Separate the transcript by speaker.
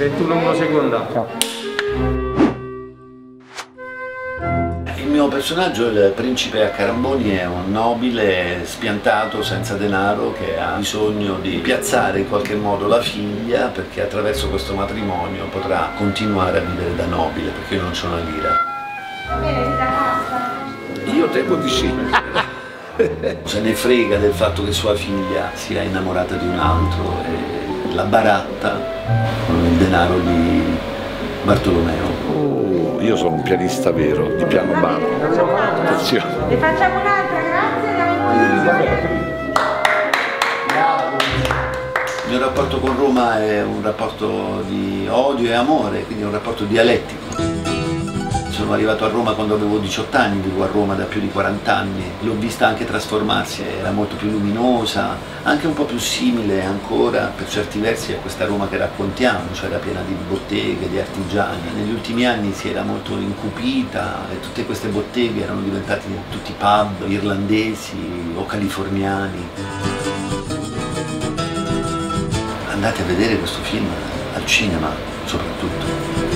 Speaker 1: 21 seconda.
Speaker 2: Il mio personaggio, il principe a Caramboni, è un nobile spiantato senza denaro che ha bisogno di piazzare in qualche modo la figlia perché attraverso questo matrimonio potrà continuare a vivere da nobile perché io non ho una lira.
Speaker 3: Va bene, ti dà pasta.
Speaker 2: Io temo di sì. Se ne frega del fatto che sua figlia sia innamorata di un altro e la baratta con il denaro di Bartolomeo.
Speaker 4: Oh, io sono un pianista vero, di piano bar. Attenzione.
Speaker 3: Ne facciamo un'altra, grazie, diamo un po'
Speaker 2: Il mio rapporto con Roma è un rapporto di odio e amore, quindi è un rapporto dialettico. Sono arrivato a Roma quando avevo 18 anni, vivo a Roma da più di 40 anni, l'ho vista anche trasformarsi, era molto più luminosa, anche un po' più simile ancora per certi versi a questa Roma che raccontiamo, cioè era piena di botteghe, di artigiani. Negli ultimi anni si era molto incupita e tutte queste botteghe erano diventate tutti pub irlandesi o californiani. Andate a vedere questo film al cinema soprattutto.